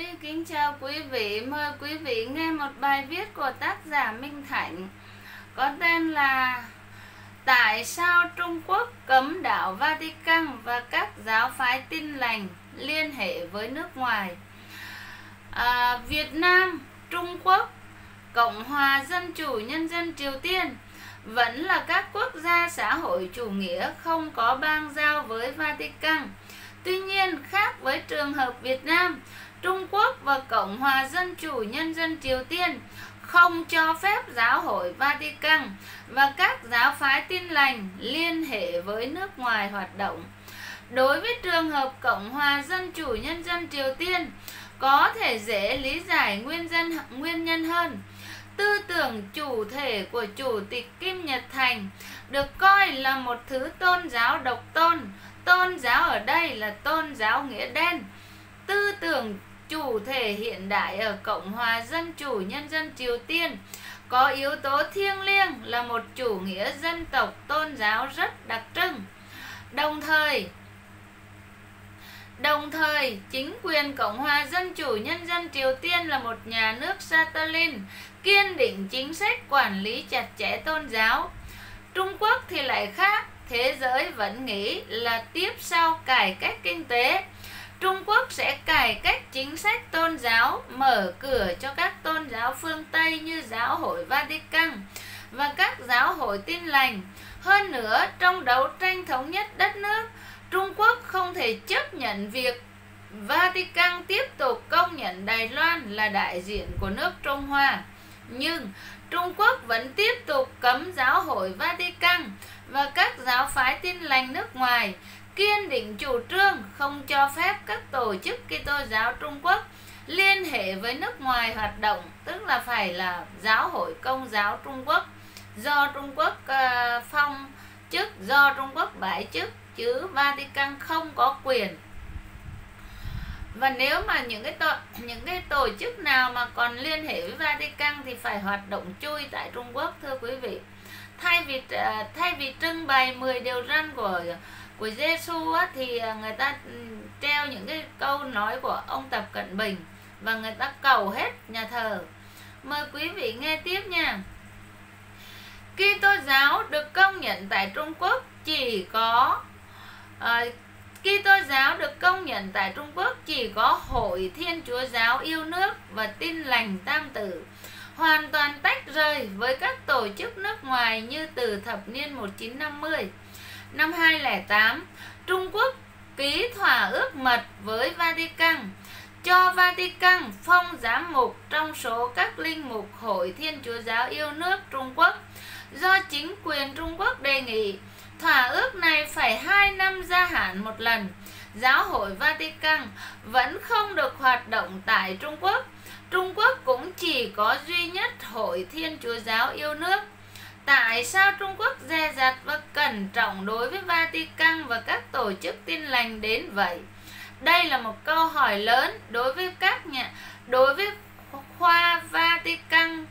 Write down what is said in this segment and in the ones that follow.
Ly kính chào quý vị, mời quý vị nghe một bài viết của tác giả Minh Thạnh có tên là Tại sao Trung Quốc cấm đảo Vatican và các giáo phái tin lành liên hệ với nước ngoài? À, Việt Nam, Trung Quốc, Cộng hòa Dân chủ Nhân dân Triều Tiên vẫn là các quốc gia xã hội chủ nghĩa không có bang giao với Vatican. Tuy nhiên, khác với trường hợp Việt Nam, Trung Quốc và Cộng hòa Dân chủ Nhân dân Triều Tiên không cho phép giáo hội Vatican và các giáo phái tin lành liên hệ với nước ngoài hoạt động. Đối với trường hợp Cộng hòa Dân chủ Nhân dân Triều Tiên, có thể dễ lý giải nguyên dân nguyên nhân hơn. Tư tưởng chủ thể của Chủ tịch Kim Nhật Thành được coi là một thứ tôn giáo độc tôn. Tôn giáo ở đây là tôn giáo nghĩa đen. Tư tưởng chủ thể hiện đại ở Cộng hòa Dân chủ Nhân dân Triều Tiên có yếu tố thiêng liêng là một chủ nghĩa dân tộc tôn giáo rất đặc trưng. Đồng thời, Đồng thời, chính quyền Cộng hòa Dân chủ Nhân dân Triều Tiên là một nhà nước Stalin kiên định chính sách quản lý chặt chẽ tôn giáo. Trung Quốc thì lại khác, thế giới vẫn nghĩ là tiếp sau cải cách kinh tế, Trung Quốc sẽ cải cách chính sách tôn giáo, mở cửa cho các tôn giáo phương Tây như giáo hội Vatican và các giáo hội tin lành. Hơn nữa, trong đấu tranh thống nhất đất nước, Trung Quốc không thể chấp nhận việc Vatican tiếp tục công nhận Đài Loan là đại diện của nước Trung Hoa. Nhưng Trung Quốc vẫn tiếp tục cấm giáo hội Vatican và các giáo phái tin lành nước ngoài kiên định chủ trương không cho phép các tổ chức Kitô giáo Trung Quốc liên hệ với nước ngoài hoạt động, tức là phải là giáo hội công giáo Trung Quốc do Trung Quốc uh, phong chức, do Trung Quốc bãi chức chứ Vatican không có quyền. Và nếu mà những cái tổ, những cái tổ chức nào mà còn liên hệ với Vatican thì phải hoạt động chui tại Trung Quốc thưa quý vị. Thay vì uh, thay vì trưng bày 10 điều răn của của Giêsu thì à, người ta ừ, treo những cái câu nói của ông Tập Cận Bình và người ta cầu hết nhà thờ. Mời quý vị nghe tiếp nha. Kitô giáo được công nhận tại Trung Quốc chỉ có uh, Kitô giáo được công nhận tại Trung Quốc chỉ có Hội Thiên Chúa giáo yêu nước và Tin lành Tam tử hoàn toàn tách rời với các tổ chức nước ngoài như từ thập niên 1950 năm 2008, Trung Quốc ký thỏa ước mật với Vatican cho Vatican phong giám mục trong số các linh mục Hội Thiên Chúa Giáo yêu nước Trung Quốc do chính quyền Trung Quốc đề nghị thỏa ước này phải 2 năm gia hạn một lần. Giáo hội Vatican vẫn không được hoạt động tại Trung Quốc. Trung Quốc cũng chỉ có duy nhất Hội Thiên Chúa Giáo yêu nước Tại sao Trung Quốc dè dặt và cẩn trọng đối với Vatican và các tổ chức tin lành đến vậy? Đây là một câu hỏi lớn đối với các nhà đối với khoa Vatican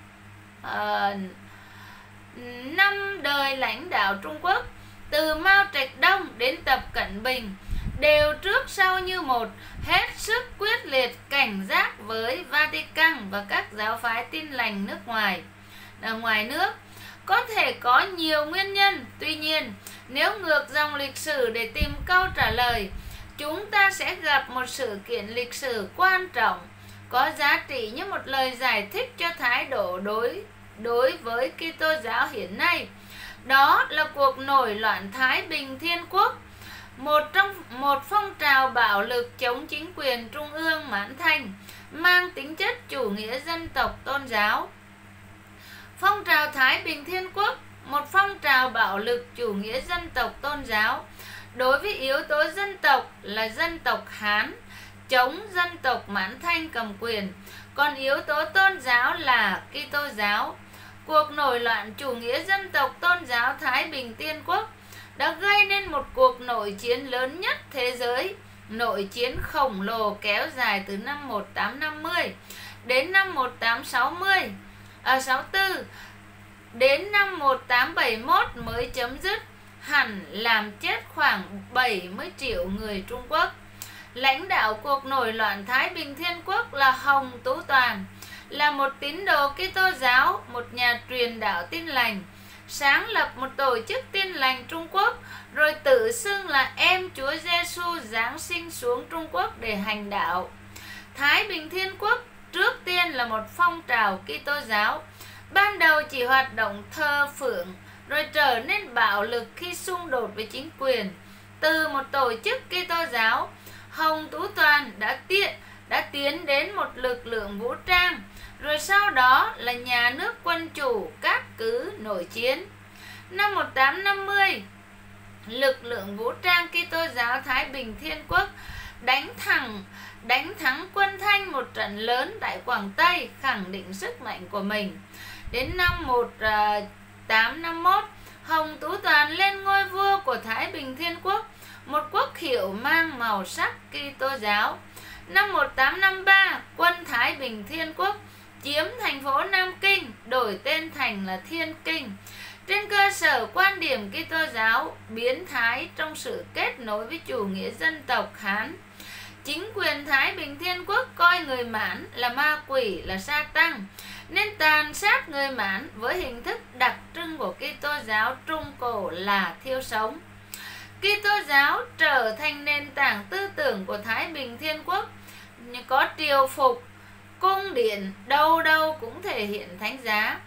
uh, năm đời lãnh đạo Trung Quốc từ Mao Trạch Đông đến Tập Cận Bình đều trước sau như một hết sức quyết liệt cảnh giác với Vatican và các giáo phái tin lành nước ngoài ở ngoài nước có thể có nhiều nguyên nhân, tuy nhiên, nếu ngược dòng lịch sử để tìm câu trả lời, chúng ta sẽ gặp một sự kiện lịch sử quan trọng, có giá trị như một lời giải thích cho thái độ đối đối với Kitô giáo hiện nay. Đó là cuộc nổi loạn Thái Bình Thiên Quốc, một trong một phong trào bạo lực chống chính quyền trung ương Mãn Thanh mang tính chất chủ nghĩa dân tộc tôn giáo Phong trào Thái Bình Thiên Quốc, một phong trào bạo lực chủ nghĩa dân tộc tôn giáo, đối với yếu tố dân tộc là dân tộc Hán, chống dân tộc Mãn Thanh cầm quyền, còn yếu tố tôn giáo là Kitô giáo. Cuộc nổi loạn chủ nghĩa dân tộc tôn giáo Thái Bình Thiên Quốc đã gây nên một cuộc nội chiến lớn nhất thế giới, nội chiến khổng lồ kéo dài từ năm 1850 đến năm 1860 à, 64 đến năm 1871 mới chấm dứt hẳn làm chết khoảng 70 triệu người Trung Quốc. lãnh đạo cuộc nổi loạn Thái Bình Thiên Quốc là Hồng Tú Toàn, là một tín đồ Kitô giáo, một nhà truyền đạo tin lành, sáng lập một tổ chức tin lành Trung Quốc, rồi tự xưng là em Chúa Giêsu giáng sinh xuống Trung Quốc để hành đạo. Thái Bình Thiên Quốc trước tiên là một phong trào Kitô giáo, ban đầu chỉ hoạt động thơ phượng, rồi trở nên bạo lực khi xung đột với chính quyền. Từ một tổ chức Kitô giáo, Hồng Tú Toàn đã tiện đã tiến đến một lực lượng vũ trang, rồi sau đó là nhà nước quân chủ các cứ nổi chiến. Năm 1850, lực lượng vũ trang Kitô giáo Thái Bình Thiên Quốc đánh thẳng đánh thắng quân Thanh một trận lớn tại Quảng Tây, khẳng định sức mạnh của mình. Đến năm 1851, à, Hồng Tú Toàn lên ngôi vua của Thái Bình Thiên Quốc, một quốc hiệu mang màu sắc Kitô giáo. Năm 1853, quân Thái Bình Thiên Quốc chiếm thành phố Nam Kinh, đổi tên thành là Thiên Kinh. Trên cơ sở quan điểm Kitô giáo biến thái trong sự kết nối với chủ nghĩa dân tộc Hán, chính quyền Thái Bình Thiên Quốc coi người Mãn là ma quỷ, là sa tăng, nên tàn sát người Mãn với hình thức đặc trưng của Kitô giáo Trung Cổ là thiêu sống. Kitô giáo trở thành nền tảng tư tưởng của Thái Bình Thiên Quốc, có triều phục, cung điện đâu đâu cũng thể hiện thánh giá.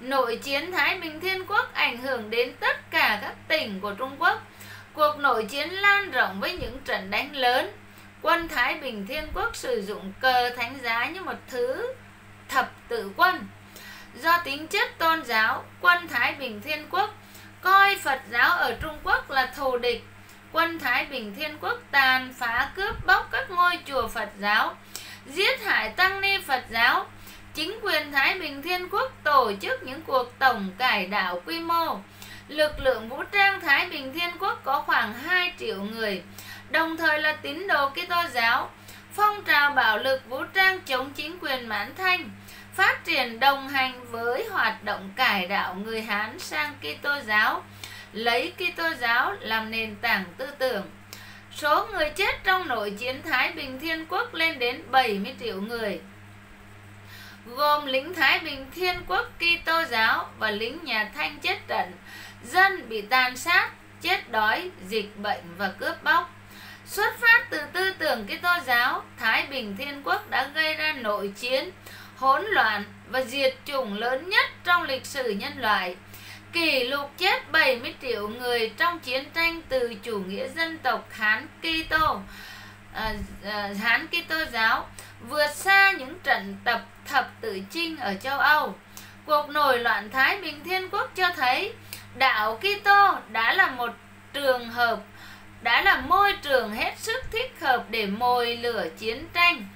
Nội chiến Thái Bình Thiên Quốc ảnh hưởng đến tất cả các tỉnh của Trung Quốc. Cuộc nội chiến lan rộng với những trận đánh lớn. Quân Thái Bình Thiên Quốc sử dụng cờ thánh giá như một thứ thập tự quân. Do tính chất tôn giáo, quân Thái Bình Thiên Quốc coi Phật giáo ở Trung Quốc là thù địch. Quân Thái Bình Thiên Quốc tàn phá cướp bóc các ngôi chùa Phật giáo, giết hại tăng ni Phật giáo. Chính quyền Thái Bình Thiên Quốc tổ chức những cuộc tổng cải đạo quy mô. Lực lượng vũ trang Thái Bình Thiên Quốc có khoảng 2 triệu người, đồng thời là tín đồ Kitô giáo. Phong trào bạo lực vũ trang chống chính quyền Mãn Thanh phát triển đồng hành với hoạt động cải đạo người Hán sang Kitô giáo, lấy Kitô giáo làm nền tảng tư tưởng. Số người chết trong nội chiến Thái Bình Thiên Quốc lên đến 70 triệu người, gồm lính Thái Bình Thiên Quốc Kitô giáo và lính nhà Thanh chết trận, dân bị tàn sát, chết đói, dịch bệnh và cướp bóc. Xuất phát từ tư tưởng Kitô giáo, Thái Bình Thiên Quốc đã gây ra nội chiến, hỗn loạn và diệt chủng lớn nhất trong lịch sử nhân loại. Kỷ lục chết 70 triệu người trong chiến tranh từ chủ nghĩa dân tộc Hán Kitô, à, à, Hán Kitô giáo vượt xa những trận tập thập tự chinh ở châu Âu. Cuộc nổi loạn Thái Bình Thiên Quốc cho thấy đạo Kitô đã là một trường hợp đã là môi trường hết sức thích hợp để mồi lửa chiến tranh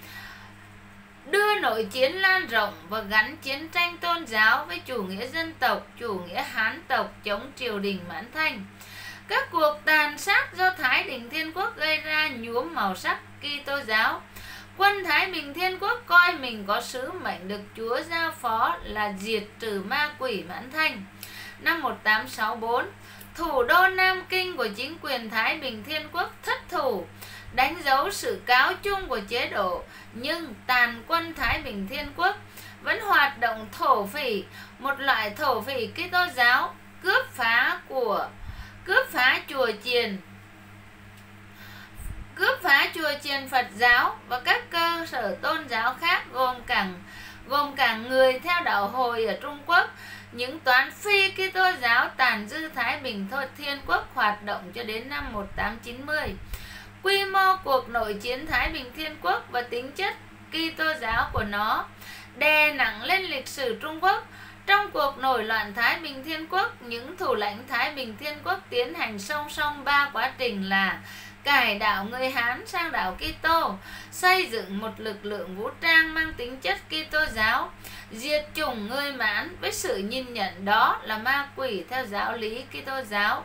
đưa nội chiến lan rộng và gắn chiến tranh tôn giáo với chủ nghĩa dân tộc, chủ nghĩa hán tộc chống triều đình mãn thanh. Các cuộc tàn sát do Thái đình Thiên Quốc gây ra nhuốm màu sắc Kitô giáo. Quân Thái Bình Thiên Quốc coi mình có sứ mệnh được Chúa giao phó là diệt trừ ma quỷ mãn thanh. Năm 1864, thủ đô Nam Kinh của chính quyền Thái Bình Thiên Quốc thất thủ, đánh dấu sự cáo chung của chế độ, nhưng tàn quân Thái Bình Thiên Quốc vẫn hoạt động thổ phỉ, một loại thổ phỉ Kitô giáo cướp phá của cướp phá chùa chiền cướp phá chùa chiền Phật giáo và các cơ sở tôn giáo khác gồm cả gồm cả người theo đạo hồi ở Trung Quốc những toán phi Kitô giáo tàn dư Thái Bình Thôi Thiên Quốc hoạt động cho đến năm 1890. Quy mô cuộc nội chiến Thái Bình Thiên Quốc và tính chất Kitô giáo của nó đè nặng lên lịch sử Trung Quốc. Trong cuộc nổi loạn Thái Bình Thiên Quốc, những thủ lãnh Thái Bình Thiên Quốc tiến hành song song ba quá trình là cải đạo người Hán sang đạo Kitô, xây dựng một lực lượng vũ trang mang tính chất Kitô giáo, diệt chủng người Mãn với sự nhìn nhận đó là ma quỷ theo giáo lý Kitô giáo.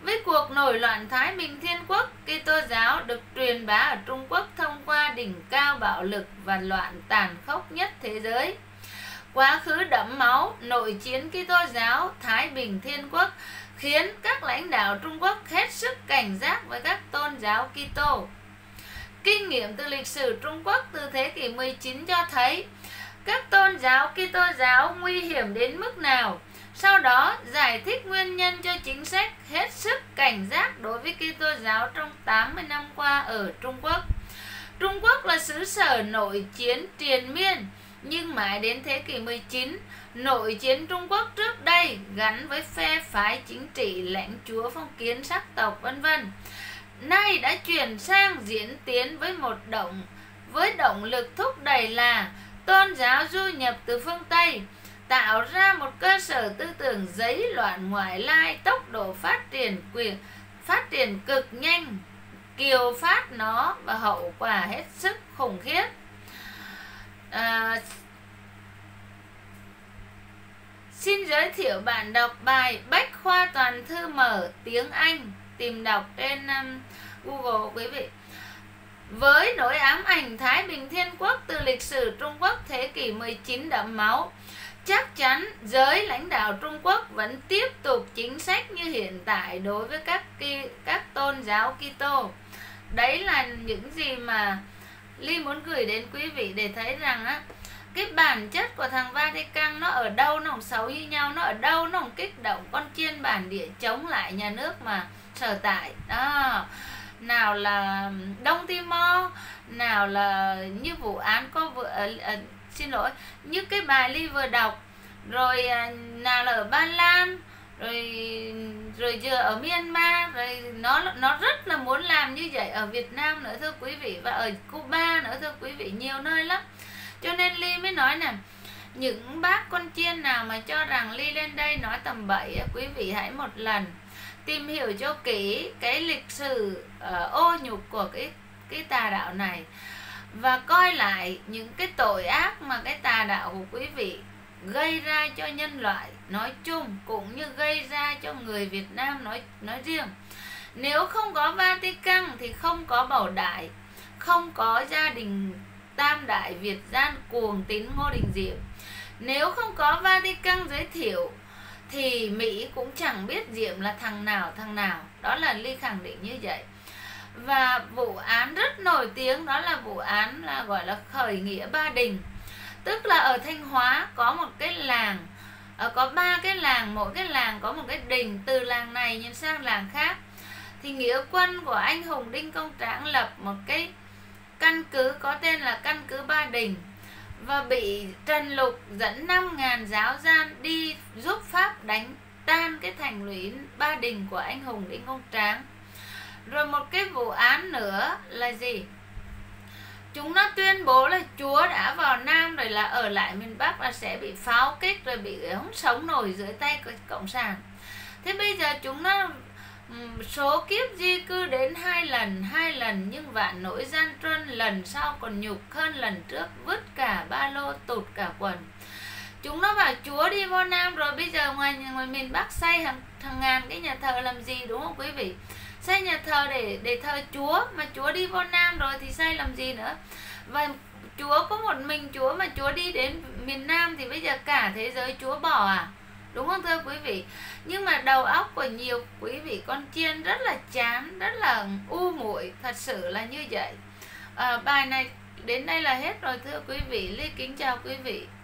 Với cuộc nổi loạn Thái Bình Thiên Quốc, Kitô giáo được truyền bá ở Trung Quốc thông qua đỉnh cao bạo lực và loạn tàn khốc nhất thế giới. Quá khứ đẫm máu, nội chiến Kitô giáo Thái Bình Thiên Quốc khiến các lãnh đạo Trung Quốc hết sức cảnh giác với các tôn giáo Kitô. kinh nghiệm từ lịch sử Trung Quốc từ thế kỷ 19 cho thấy các tôn giáo Kitô giáo nguy hiểm đến mức nào. Sau đó giải thích nguyên nhân cho chính sách hết sức cảnh giác đối với Kitô giáo trong 80 năm qua ở Trung Quốc. Trung Quốc là xứ sở nội chiến triền miên, nhưng mãi đến thế kỷ 19, nội chiến Trung Quốc trước đây gắn với phe phái chính trị lãnh chúa phong kiến sắc tộc vân vân nay đã chuyển sang diễn tiến với một động với động lực thúc đẩy là tôn giáo du nhập từ phương Tây tạo ra một cơ sở tư tưởng giấy loạn ngoại lai tốc độ phát triển quyền phát triển cực nhanh kiều phát nó và hậu quả hết sức khủng khiếp. À, xin giới thiệu bạn đọc bài bách khoa toàn thư mở tiếng Anh tìm đọc trên um, Google quý vị với nỗi ám ảnh Thái Bình Thiên Quốc từ lịch sử Trung Quốc thế kỷ 19 đẫm máu chắc chắn giới lãnh đạo Trung Quốc vẫn tiếp tục chính sách như hiện tại đối với các các tôn giáo Kitô. Đấy là những gì mà Ly muốn gửi đến quý vị để thấy rằng á cái bản chất của thằng Vatican nó ở đâu nó không xấu như nhau nó ở đâu nó không kích động con chiên bản địa chống lại nhà nước mà sở tại. Đó. Nào là Đông Timor nào là như vụ án có vừa à, à, xin lỗi như cái bài Ly vừa đọc. Rồi à, nào là ở Ba Lan rồi rồi giờ ở Myanmar rồi nó nó rất là muốn làm như vậy ở Việt Nam nữa thưa quý vị và ở Cuba nữa thưa quý vị nhiều nơi lắm. Cho nên Ly mới nói nè những bác con chiên nào mà cho rằng Ly lên đây nói tầm bậy quý vị hãy một lần tìm hiểu cho kỹ cái lịch sử uh, ô nhục của cái cái tà đạo này và coi lại những cái tội ác mà cái tà đạo của quý vị gây ra cho nhân loại nói chung cũng như gây ra cho người Việt Nam nói nói riêng. Nếu không có Vatican thì không có Bảo Đại, không có gia đình Tam Đại Việt gian cuồng tín Ngô Đình Diệm. Nếu không có Vatican giới thiệu thì Mỹ cũng chẳng biết Diệm là thằng nào thằng nào. Đó là Ly khẳng định như vậy. Và vụ án rất nổi tiếng, đó là vụ án là gọi là khởi nghĩa Ba Đình. Tức là ở Thanh Hóa có một cái làng ở có ba cái làng, mỗi cái làng có một cái đình từ làng này nhìn sang làng khác. Thì nghĩa quân của anh hùng đinh công tráng lập một cái căn cứ có tên là căn cứ ba đình và bị Trần Lục dẫn 5.000 giáo gian đi giúp Pháp đánh tan cái thành lũy Ba Đình của anh hùng Đinh Công Tráng. Rồi một cái vụ án nữa là gì? Chúng nó tuyên bố là Chúa đã vào Nam rồi là ở lại miền Bắc là sẽ bị pháo kích rồi bị không sống nổi dưới tay của Cộng sản. Thế bây giờ chúng nó số kiếp di cư đến hai lần hai lần nhưng vạn nỗi gian truân, lần sau còn nhục hơn lần trước, vứt cả ba lô, tụt cả quần. Chúng nó bảo, chúa đi vô nam rồi bây giờ ngoài ngoài miền bắc xây hàng hàng ngàn cái nhà thờ làm gì, đúng không quý vị? Xây nhà thờ để để thờ chúa, mà chúa đi vô nam rồi thì xây làm gì nữa? Và chúa có một mình chúa mà chúa đi đến miền nam thì bây giờ cả thế giới chúa bỏ à? Đúng không thưa quý vị? Nhưng mà đầu óc của nhiều quý vị con chiên rất là chán rất là u muội thật sự là như vậy. À, bài này đến đây là hết rồi thưa quý vị. Ly kính chào quý vị.